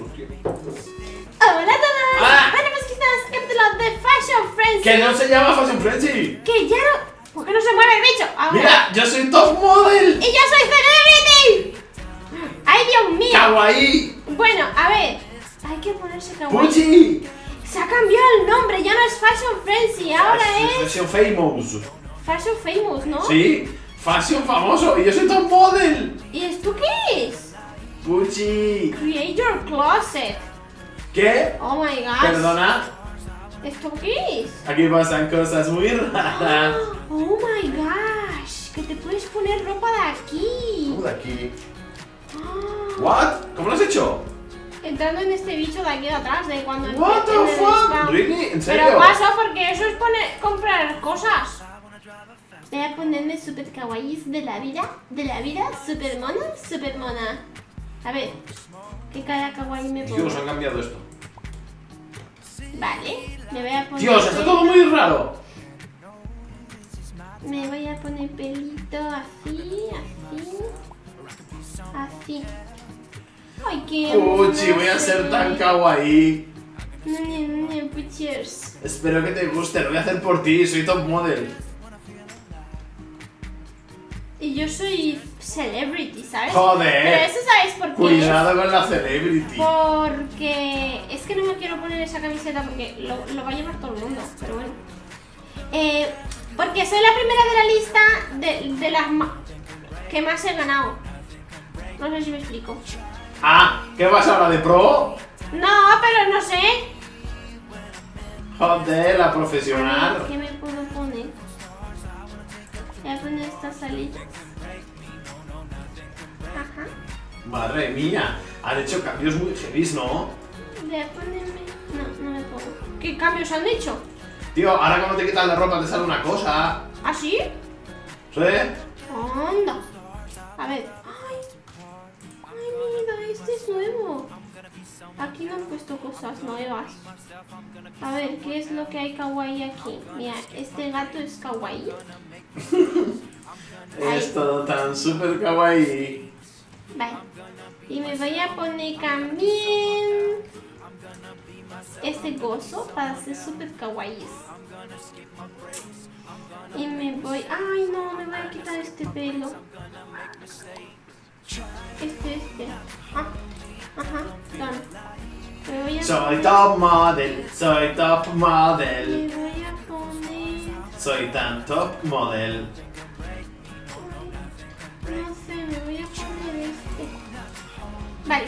Hola a todos. Ah. Bueno, pues en capítulo de Fashion Friends. Que no se llama Fashion Frenzy. Que ya no... ¿Por qué no se mueve el bicho? A ver. Mira, yo soy top model. Y yo soy Celebrity. Ay, Dios mío. Kawaii. Bueno, a ver. Hay que ponerse kawaii. Puchi. Se ha cambiado el nombre. Ya no es Fashion Frenzy. Ahora es Fashion Famous. Fashion Famous, ¿no? Sí, Fashion famoso. Y yo soy top model. ¿Y esto qué es? Puchi. Create your closet. ¿Qué? Oh my gosh. Perdona. ¿Esto qué es? Aquí pasan cosas muy raras. Oh my gosh. Que te puedes poner ropa de aquí. ¿Cómo de aquí? Ah. ¿What? ¿Cómo lo has hecho? Entrando en este bicho de aquí de atrás, de cuando What the fuck? ¿En serio? Pero paso porque eso es poner, comprar cosas. Voy a ponerme super kawaii de la vida, de la vida, super mona, super mona. A ver, ¿qué cara kawaii me pongo? Dios, han cambiado esto. Vale, me voy a poner... Dios, está todo muy raro. Me voy a poner pelito así, así, así. Ay, qué... Puchi, voy a ser tan kawaii. Nene, nene, puchers. Espero que te guste, lo voy a hacer por ti, soy top model. Y yo soy celebrity, ¿sabes? Joder. Pero eso sabes por qué. Cuidado con la celebrity. Porque es que no me quiero poner esa camiseta porque lo, lo va a llevar todo el mundo, pero bueno. Eh, porque soy la primera de la lista de, de las ma- que más he ganado. No sé si me explico. Ah, ¿qué vas ahora de pro? No, pero no sé. Joder, la profesional. ¿Qué me puedo poner? Voy a poner esta salida. Madre mía, han hecho cambios muy heavy, ¿no? A ponerme. No, no me pongo. ¿Qué cambios han hecho? Tío, ahora cuando te quitas la ropa te sale una cosa. ¿Ah, sí? ¿Sí? Anda. A ver. Ay. Ay, mira, este es nuevo. Aquí no han puesto cosas nuevas. A ver, ¿qué es lo que hay kawaii aquí? Mira, este gato es kawaii. Es todo tan super kawaii. Vale. Y me voy a poner también este gozo para ser super kawaii. Y me voy... Ay, no, me voy a quitar este pelo. Este, este. Ah, ajá, done. Me voy a Soy top model, soy top Me model. voy a poner... Soy tan top model. Vale.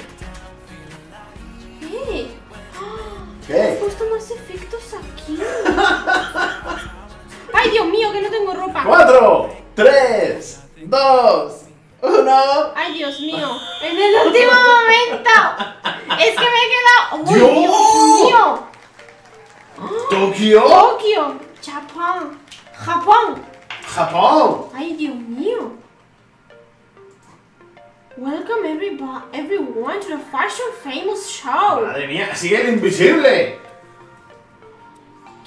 ¡Eh! ¡Ah! ¿Qué? He puesto más efectos aquí. ¡Ay, Dios mío, que no tengo ropa! Cuatro, tres, dos, uno. ¡Ay, Dios mío! ¡En el último momento! Es que me he quedado... ¡Uy, ¡Dios! Dios mío! Tokio, ¡Tokio! ¡Japón! ¡Japón! Japón. ¡Ay, Dios mío! Welcome everybo- everyone to the Fashion Famous Show. Madre mía, sigue el invisible.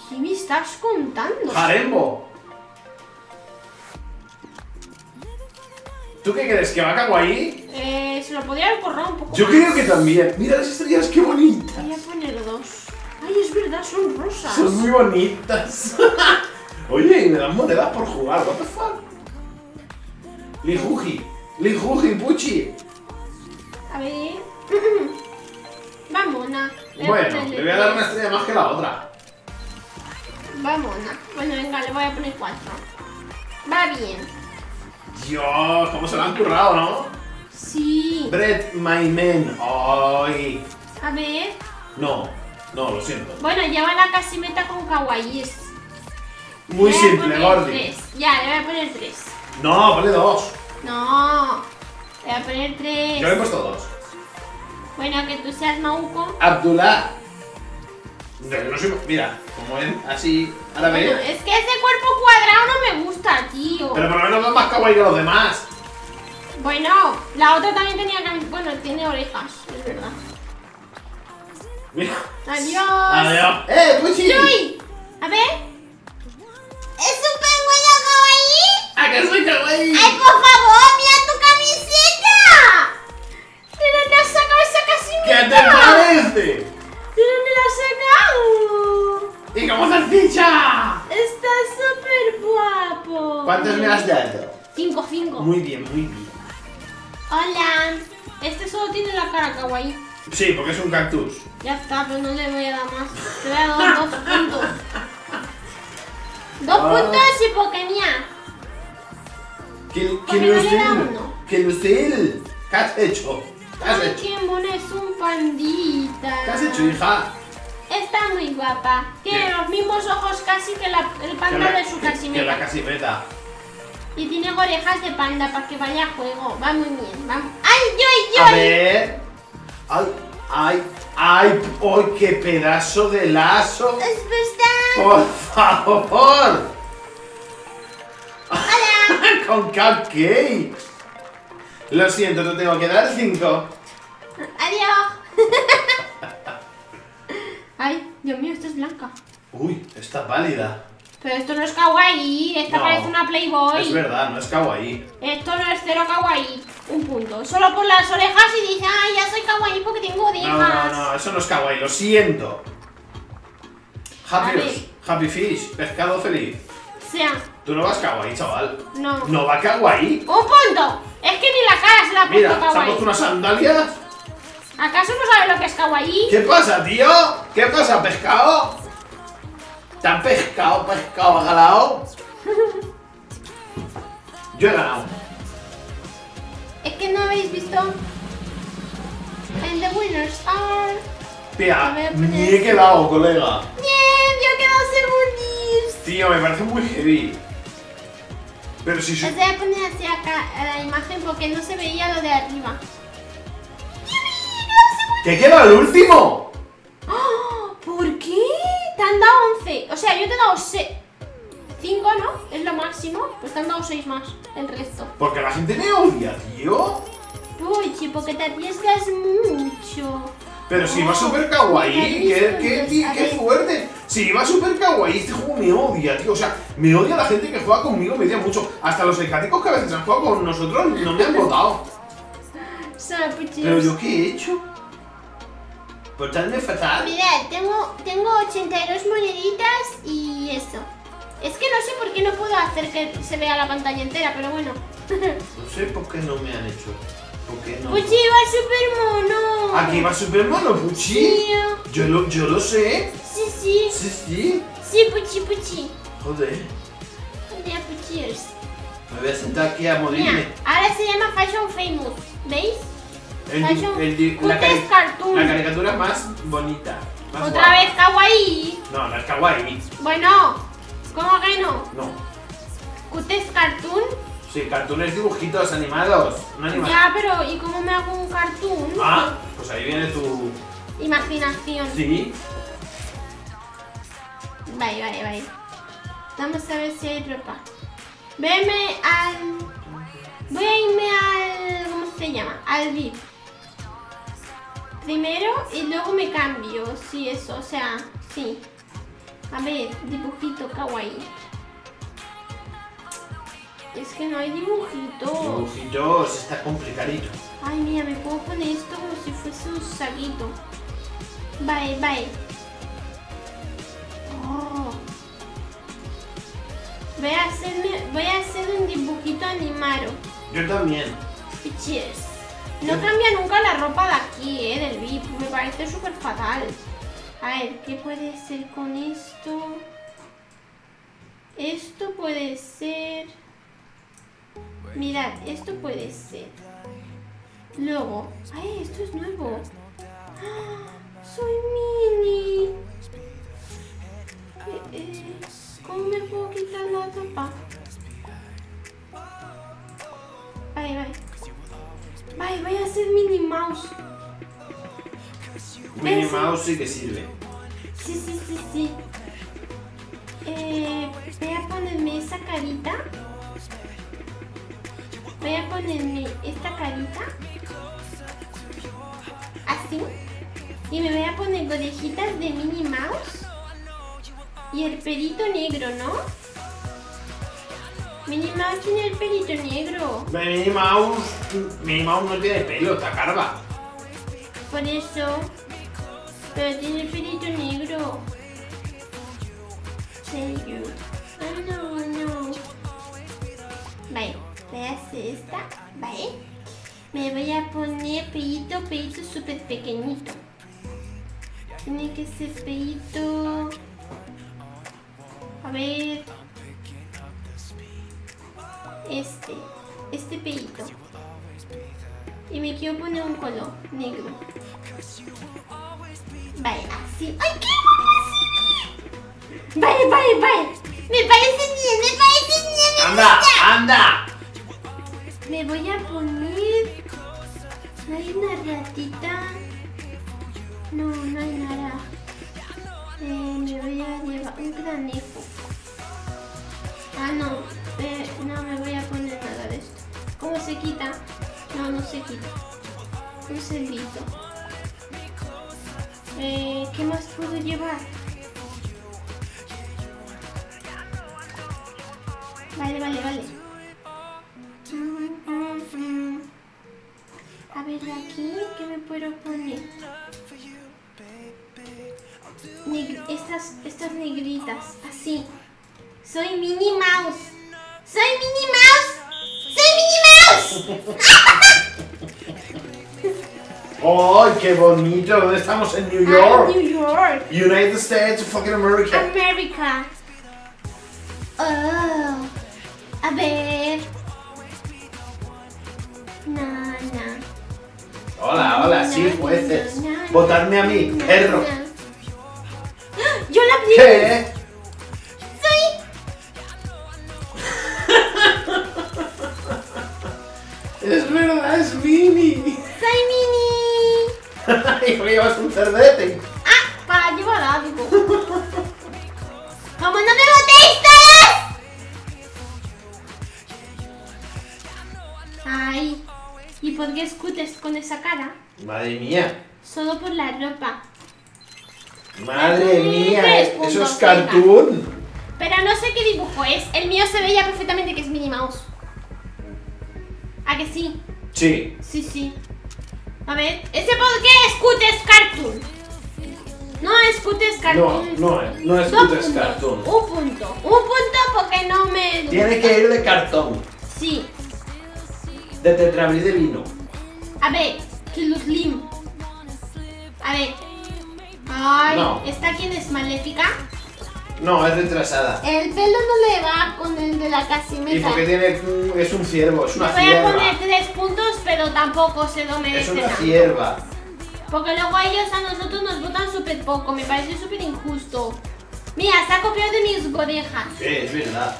¿Qué me estás contando? Jarembo. ¿Tú qué crees? ¿Que va kawaii? Eh, se lo podría haber borrado un poco Yo más. creo que también. Mira las estrellas, qué bonitas. Voy a poner dos. Ay, es verdad, son rosas. Son muy bonitas. Oye, y me dan monedas por jugar. What the fuck? Lijuji. Lijuji, Puchi. A ver. Vamona. Bueno, le voy a dar una estrella más que la otra. Vamona. Bueno, venga, le voy a poner cuatro. Va bien. Dios, cómo se lo han currado, ¿no? Sí. Bread my man. Ay. A ver. No, no, lo siento. Bueno, lleva la casimeta con kawaiis. Muy simple, tres. Ya, le voy a poner tres. No, vale dos. No. Voy a poner tres. Yo le he puesto dos. Bueno, que tú seas Mauco. Abdullah. No, no soy. Mira, como en así. Ahora ve. Bueno, es que ese cuerpo cuadrado no me gusta, tío. Pero por lo menos va más kawaii que los demás. Bueno, la otra también tenía Bueno, tiene orejas, es verdad. Mira. Adiós. Adiós. ¡Eh, Puchi! ¡Yui! A ver. ¡Es súper buena ¡Ah, que soy kawaii! ¡Ay, por favor, mira tu camiseta! ¿De dónde has sacado esa ¿Qué camiseta? te parece? ¿De dónde la has sacado? ¡Y como salchicha! Estás súper guapo. ¿Cuántos me has dado? Cinco, cinco. Muy bien, muy bien. Hola. Este solo tiene la cara kawaii. Sí, porque es un cactus. Ya está, pero no le voy a dar más. Te voy a dar dos puntos. Dos Ah. puntos y Pokémon. ¿Quién, Porque quién no es él? uno. ¿Quién es él? ¿Qué has hecho? ¿Qué has Ay, hecho? qué es un pandita. ¿Qué has hecho, hija? Está muy guapa. Tiene ¿Qué? los mismos ojos casi que la- el Que panda la- de su Que la casimeta. casimeta. Y tiene orejas de panda para que vaya a juego. Va muy bien. Va... ¡Ay, yo, A yo! ver. Ay, ay, ay, ¡ay, qué pedazo de lazo! Es verdad. ¡Por favor! Hola. ¡Con cupcake! Lo siento, te tengo que dar cinco. Adiós. Ay, Dios mío, esta es blanca. Uy, está pálida. Pero esto no es kawaii. Esta No. parece una Playboy. Es verdad, no es kawaii. Esto no es cero kawaii. Un punto. Solo por las orejas y dice, ay, ya soy kawaii porque tengo orejas. No, no, no, eso no es kawaii, lo siento. Happy, happy fish, pescado feliz. Sea, Tú no vas kawaii, chaval. no. No va kawaii. ¡Un punto! Es que ni la cara se la ha puesto Mira, se ha kawaii. puesto unas sandalias. ¿Acaso no sabe lo que es kawaii? ¿Qué pasa, tío? ¿Qué pasa, pescado? ¿Te han pescado, pescado, galao? Yo he ganado. Es que no habéis visto. And the winners are. Tía, A ver, ni he quedado, colega. Tío, me parece muy heavy. Pero si soy... voy a poner así acá a la imagen porque no se veía lo de arriba. ¡Que he quedado el último! ¡Ah! ¿Por qué? Te han dado 11. O sea, yo te he dado 5, ¿no? Es lo máximo. Pues te han dado 6 más. El resto. Porque la gente me odia, tío. Puchi, porque te arriesgas mucho. Pero si iba Oh, super kawaii, qué, qué, fuerte. Si iba super kawaii, este juego me odia, tío. O sea, me odia la gente que juega conmigo, me odia mucho. Hasta los ecáticos que a veces han jugado con nosotros no me han votado. Pero yo, ¿qué he hecho? Portarme fatal. Mirad, tengo, tengo 82 moneditas y eso. Es que no sé por qué no puedo hacer que se vea la pantalla entera, pero bueno. No sé por qué no me han hecho. ¿Por qué no? Puchi va súper mono. Aquí va super mono, Puchi. Sí, Yo lo, yo lo sé. sí, sí. Sí, sí. Sí, puchi, puchi. Joder. Ya, puchiers. Me voy a sentar aquí a Mira, morirme. ahora se llama Fashion Famous. ¿Veis? El, Fashion el la, Cutes cari- Cartoon. la caricatura más bonita. Más Otra vez kawaii. No, no es kawaii. Bueno, ¿cómo que no? No. Cutes Cartoon. Sí, cartoons dibujitos animados. No animados. Ya, pero ¿y cómo me hago un cartoon? Ah, pues ahí viene tu. Imaginación. Sí. Vale, vale, vale. Vamos a ver si hay ropa. Veme al. Voy a irme al. ¿Cómo se llama? Al VIP. Primero y luego me cambio. Sí, eso, o sea, sí. A ver, dibujito kawaii. Es que no hay dibujitos. Dibujitos, está complicadito. Ay, mira, me puedo poner esto como si fuese un saquito. Vale, vale. Oh. Voy a hacerme, voy a hacer un dibujito animado. Yo también. Piches. No cambia nunca la ropa de aquí, eh, del VIP. Me parece súper fatal. A ver, ¿qué puede ser con esto? Esto puede ser... Mirad, esto puede ser. Luego... ¡Ay, esto es nuevo! ¡Ah! ¡Soy mini! Eh, eh, ¿Cómo me puedo quitar la ropa? Vale, vale. Vale, voy a hacer Minnie Mouse. Minnie Ese. Mouse sí que sirve. Sí, sí, sí, sí. Eh, voy a ponerme esa carita. Voy a ponerme esta carita. Así. Y me voy a poner orejitas de Minnie Mouse. Y el pelito negro, ¿no? Minnie Mouse tiene el pelito negro. Minnie Mouse. Minnie Mouse no tiene pelo, está calva. Por eso. Pero tiene el pelito negro. Serio. Ay, esta. Vale. Me voy a poner pelito, pelito súper pequeñito. Tiene que ser pelito. A ver. Este. Este pelito. Y me quiero poner un color negro. Vale, así. ¡Ay, qué! Vale, vale, vale. Me parece bien, me parece bien. ¡Anda! ¡Anda! Me voy a poner. ¿No hay una ratita? No, no hay nada. Eh, me voy a llevar un granejo. Ah, no. eh, no me voy a poner nada de esto. ¿Cómo se quita? No, no se quita. Un cerdito. Eh, ¿Qué más puedo llevar? Vale, vale, vale. Ver, de aquí, ¿qué me puedo poner? Neg- estas, estas negritas, así. Soy Minnie Mouse. Soy Minnie Mouse. Soy Minnie Mouse. ¡Ay, qué bonito! ¿Dónde estamos? En New Ah, York. New York. United States of fucking America. América. Oh. A ver. Hola, hola, sí, jueces. Votarme a mí, perro. Yo la vi. ¿Qué? Soy. Es verdad, es Mini. Soy Mini. y me llevas un cerdete. Ah, para llevar algo. ¡Como no me votéis por qué escutes con esa cara? Madre mía. Solo por la ropa. Madre mía. Eso es cartoon. Pero no sé qué dibujo es. El mío se veía perfectamente que es Minnie Mouse. ¿A que sí? Sí. Sí, sí. A ver, ¿ese por qué escutes cartoon? No escutes No, cartoon. no, no es Dos puto, es puntos. cartoon. Un punto. Un punto porque no me. Tiene que ir de cartón. Sí. De tetrabril de vino. A ver, Kilo Slim. A ver. Ay, No. ¿esta quién es? ¿Maléfica? No, es retrasada. El pelo no le va con el de la Y casimeta. porque tiene. Es un ciervo, es una voy a poner cierva. tres puntos, pero tampoco se lo Es merece una tanto. cierva. Porque luego ellos a nosotros nos votan súper poco. Me parece súper injusto. Mira, se ha copiado de mis orejas. Sí, es verdad.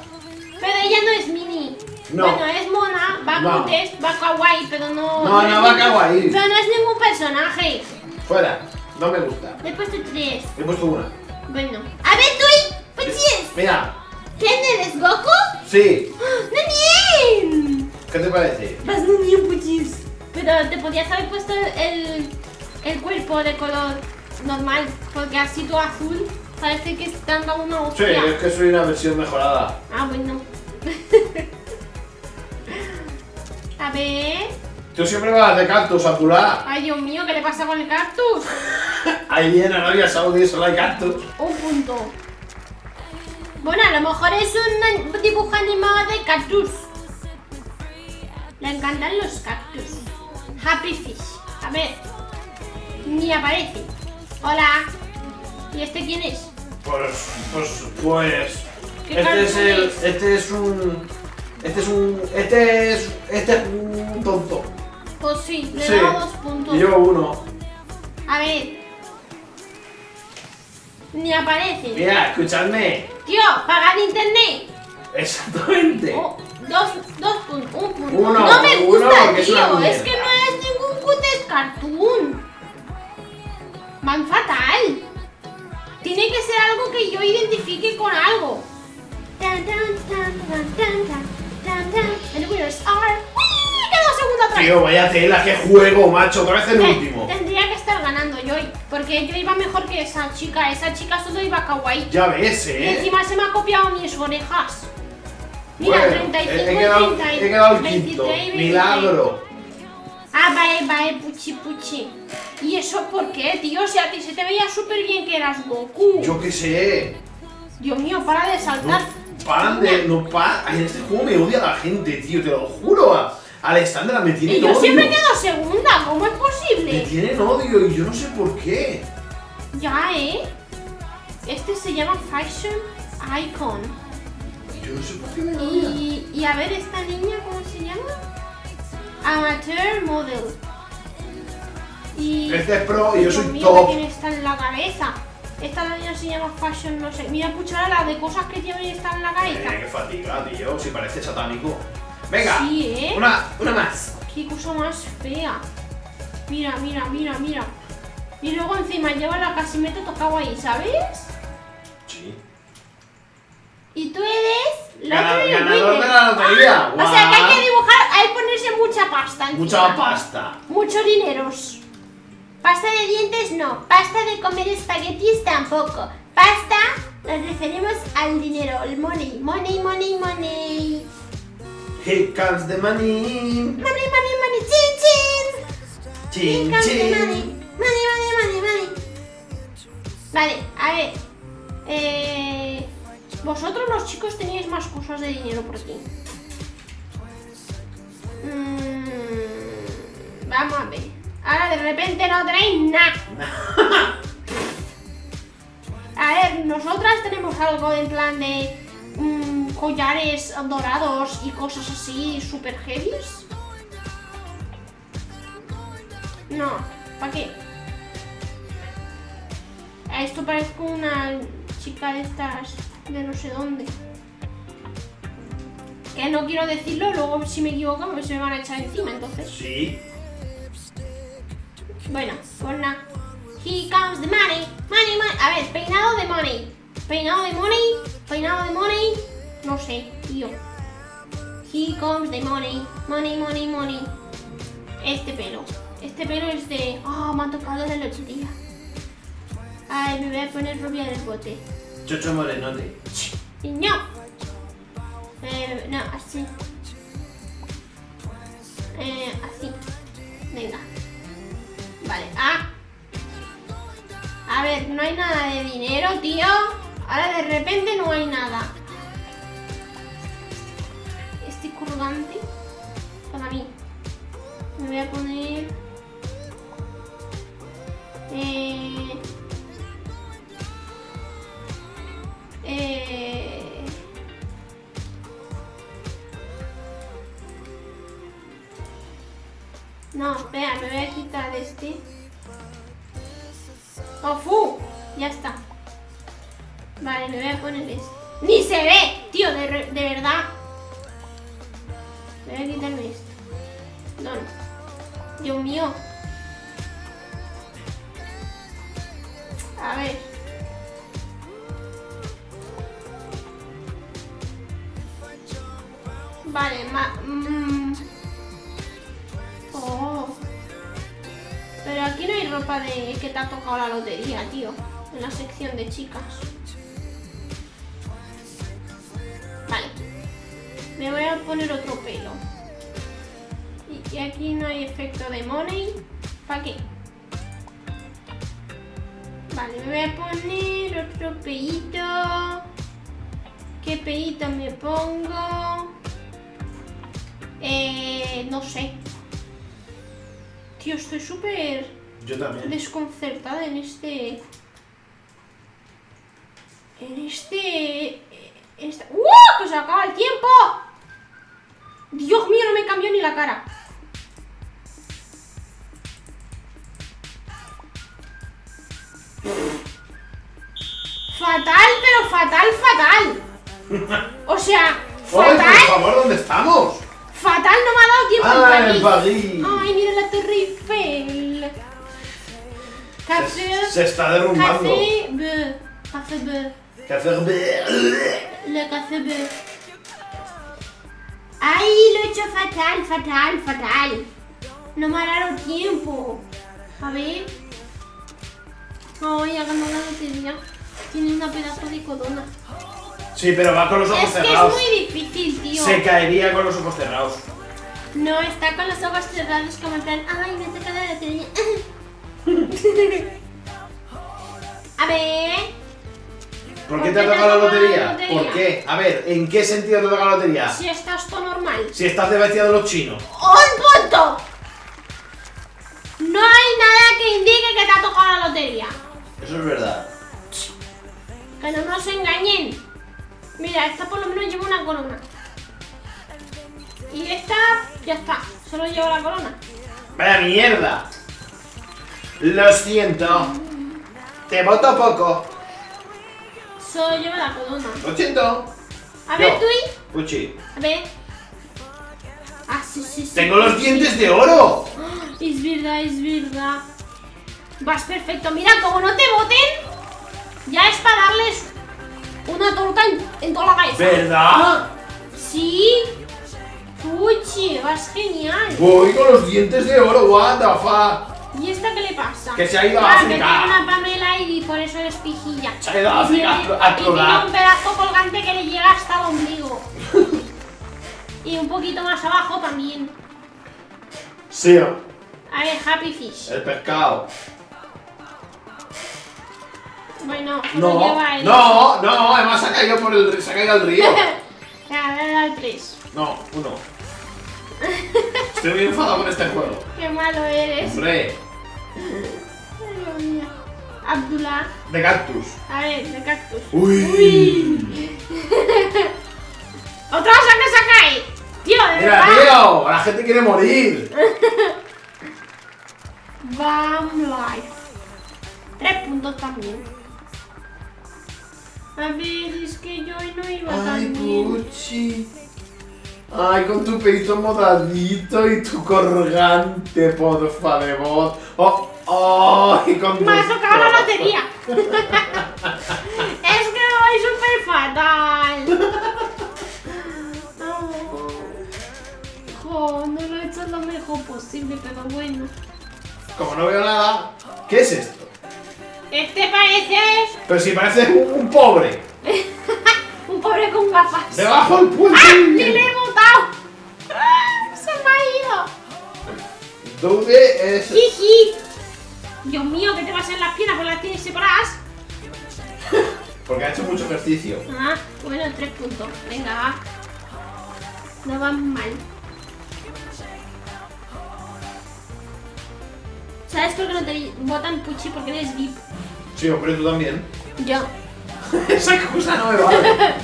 Pero ella no es mini. No. Bueno, es mona, va No. cutes, va kawaii, pero no... No, no va ningún- kawaii. Pero no es ningún personaje. Fuera. No me gusta. Le he puesto tres. He puesto una. Bueno. A ver, tú, Puchis. Mira. ¿Quién eres, Goku? Sí. ¡No bien! ¿Qué te parece? Vas no bien, Puchis. Pero te podías haber puesto el, el cuerpo de color normal, porque así todo azul parece que es dando una Sí, hostia. es que soy una versión mejorada. Ah, bueno. A ver. Tú siempre vas de cactus a pular. Ay, Dios mío, ¿qué le pasa con el cactus? Ahí en Arabia Saudí solo hay cactus. Un punto. Bueno, a lo mejor es un dibujo animado de cactus. Le encantan los cactus. Happy Fish. A ver. Ni aparece. Hola. ¿Y este quién es? Pues, pues, pues. ¿Qué Este es el. es? Este es un. Este es un. Este es. Este es un tonto. Pues sí, le Sí. dos puntos. Y yo uno. A ver. Ni aparece. Mira, escuchadme. Tío, pagar internet. Exactamente. Oh, dos, dos puntos, un punto. Uno, no me gusta, tío. Es que no es ningún cutes cartoon. Van fatal. Tiene que ser algo que yo identifique con algo. Tan, tan, tan, tan, tan. And the winners are... ¡Uy! Quedó segundo atrás. Tío, vaya tela, qué juego, macho. Otra vez el Te- último. Tendría que estar ganando yo, porque yo iba mejor que esa chica. Esa chica solo iba kawaii. Ya ves, Y eh. encima se me ha copiado mis orejas. Mira, Bueno, 35 he, y quedado, 30 y he quedado el 23 quinto. y 23. Milagro. Ah, vale, vale, puchi, puchi. ¿Y eso por qué, tío? O sea, a ti se te veía súper bien que eras Goku. Yo qué sé. Dios mío, para de saltar. No paran de. No pa- Ay, en este juego me odia la gente, tío, te lo juro. Alexandra me tiene Y yo odio. siempre quedo segunda, ¿cómo es Me posible? tienen odio y yo no sé por qué. Ya, ¿eh? Este se llama Fashion Icon. Yo no sé por qué me odia. Y, y a ver, esta niña, ¿cómo se llama? Amateur Model. Y... Este es pro y yo soy mío, ¿qué top. tiene esta en la cabeza? Esta niña se llama Fashion, no sé. Mira, puchara la de cosas que tiene esta en la cabeza. Eh, qué fatiga, tío, si parece satánico. Venga, Sí, ¿eh? una, una más. Qué cosa más fea. Mira, mira, mira, mira. Y luego encima lleva la casimeta tocado ahí, ¿sabes? Sí. Y tú eres Gana- Lottery ganador de la lotería. O sea que hay que dibujar, hay que ponerse mucha pasta. encima. Mucha pasta. Muchos dineros. Pasta de dientes no. Pasta de comer espaguetis tampoco. Pasta nos referimos al dinero, el money. Money, money, money. Here comes the money. Money, money, money. Chin, chin. Chin, Here comes the chin. money. Money, money, money, money. Vale, a ver. Eh, vosotros los chicos teníais más cosas de dinero por aquí. Mm, vamos a ver. Ahora de repente no tenéis nada. A ver, nosotras tenemos algo en plan de mm, collares dorados y cosas así super heavies. No, ¿para qué? A Esto parece una chica de estas de no sé dónde. Que no quiero decirlo, luego si me equivoco pues se me van a echar encima, entonces. Sí. Bueno, pues nada. Here comes the money. Money, money. A ver, peinado de money. Peinado de money. Peinado de money. No sé, tío. Here comes the money. Money, money, money. Este pelo. Este pelo es de. Ah, me ha tocado la lotería. Ay, me voy a poner rubia del bote. Chocho morenote. Niño. Eh, no, así. Eh, así. Venga. Vale. Ah. A ver, no hay nada de dinero, tío. Ahora de repente no hay nada. Este colgante. Para mí. Me voy a poner... Eh... Eh... No, espera, me voy a quitar este. ¡Oh, fu! Ya está. Vale, me voy a poner este. ¡Ni se ve! Tío, de, de verdad. Me voy a quitarme esto. No, no. Dios mío. Te ha tocado la lotería, tío. En la sección de chicas. Vale. Me voy a poner otro pelo. Y, aquí no hay efecto de money. ¿Para qué? Vale, me voy a poner otro pelito. ¿Qué pelito me pongo? Eh, no sé. Tío, estoy súper Yo también. desconcertada en este. En este. Esta... ¡Uh! ¡Que se acaba el tiempo! Dios mío, no me cambió ni la cara. Fatal, pero fatal, fatal. O sea, ¡Ay, por fatal, favor, ¿dónde estamos? fatal, no me ha dado tiempo ¡Ah, en en París. París! Ay, mira la Torre Eiffel. Café. Se, está derrumbando. Café bleu. Café bleu. Café. Le café bleu. Ay, lo he hecho fatal, fatal, fatal. No me ha dado tiempo. A ver. Ay, ha ganado la lotería. Tiene una pedazo de codona. Sí, pero va con los ojos Es que es cerrados. muy difícil, tío. Se caería con los ojos cerrados. No, está con los ojos cerrados como en plan, ay, me toca la lotería. A ver. ¿Por qué te ha tocado la lotería? ¿Por qué? A ver, ¿en qué sentido te toca la lotería? Si estás todo normal. Si estás de bestia de los chinos. ¡Un punto! No hay nada que indique que te ha tocado la lotería. Eso es verdad. Que no nos engañen. Mira, esta por lo menos lleva una corona. Y esta, ya está. Solo lleva la corona. ¡Vaya mierda! Lo siento. Te voto poco. Solo lleva la corona. Lo siento. A ver, Yo. Tui. Puchi. A ver. Ah, sí, sí, sí. Tengo los dientes de oro. Ah, Es verdad, es verdad. Vas perfecto. Mira, como no te voten, ya es para darles una torta en, en toda la cabeza. ¿Verdad? Sí. Puchi, vas genial. Voy con los dientes de oro, what the fuck. ¿Y esta qué le pasa? Que se ha ido a Ah, África. que tiene una Pamela y por eso es pijilla. Se ha ido a África a a Y tiene un pedazo colgante que le llega hasta el ombligo. y un poquito más abajo también. Sí, A ver, Happy Fish. el pescado. Bueno, lo No, lleva no, no, además se ha caído por el, se ha caído al río. Ya, dale al 3. No, uno. Estoy muy enfadado con este juego. Qué malo eres. Hombre. Abdullah. de cactus. A ver, de cactus. Uy. ¡Otra cosa que se cae! Tío, de Mira, verdad. tío, la gente quiere morir. Bam Life. Tres puntos también. A ver, es que yo no iba Ay, tan bien. Puchi. Ay, con tu pelito moradito y tu colgante, porfa, de voz. Oh, con Me ha tocado la cosas. lotería. es que voy súper fatal. No. Jo, no lo he hecho lo mejor posible, pero bueno. Como no veo nada, ¿qué es esto? Este parece Pero si parece un, un pobre. un pobre con gafas. Debajo del puente. ¡Ah! ¡Ah! ¿Dónde es? ¡Jiji! Dios mío, que te vas en las piernas porque las tienes separadas. Porque ha hecho mucho ejercicio. Ah, bueno, tres puntos. Venga, va. No van mal. ¿Sabes por qué no te votan Puchi? Porque eres VIP. Sí, hombre, tú también. Yo. Esa excusa no me vale.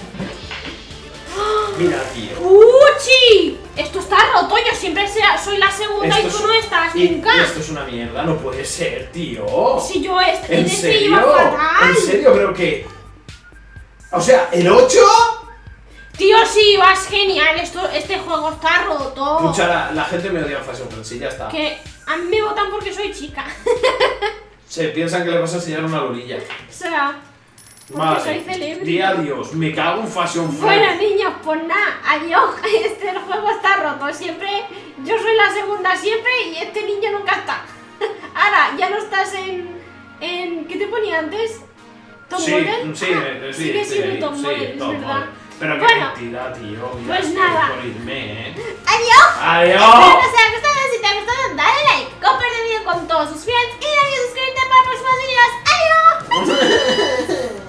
Mira, tío. ¡Uchi! Esto está roto. Yo siempre sea- soy la segunda y tú es- no estás y- nunca. y esto es una mierda, no puede ser, tío. Si yo es, ¿En este serio? iba fatal. ¿En serio? Creo que. O sea, ¿el 8? Tío, sí, vas genial. Esto, este juego está roto. Pucha, la, la gente me odia en Fashion Frenzy, ya está. Que a mí me votan porque soy chica. Se piensan que le vas a enseñar una lolilla. o sea, porque soy. Di adiós, me cago en Fashion Frenzy. Bueno, niños, pues nada, adiós. Este juego está roto. Siempre, yo soy la segunda siempre y este niño nunca está. Ahora, ya no estás en. en ¿Qué te ponía antes? ¿Tom sí, Model? sí, Ah, eh, sí, Sigue sí, siendo Tom sí, Model, es Tom verdad. Model. Pero qué Bueno, mentira, tío. mira, pues estoy nada. por irme, eh. ¡Adiós! ¡Adiós! Espero que os haya gustado. Si te ha gustado, dale like, comparte el vídeo con todos sus friends y dale a suscribirte para próximos vídeos. ¡Adiós!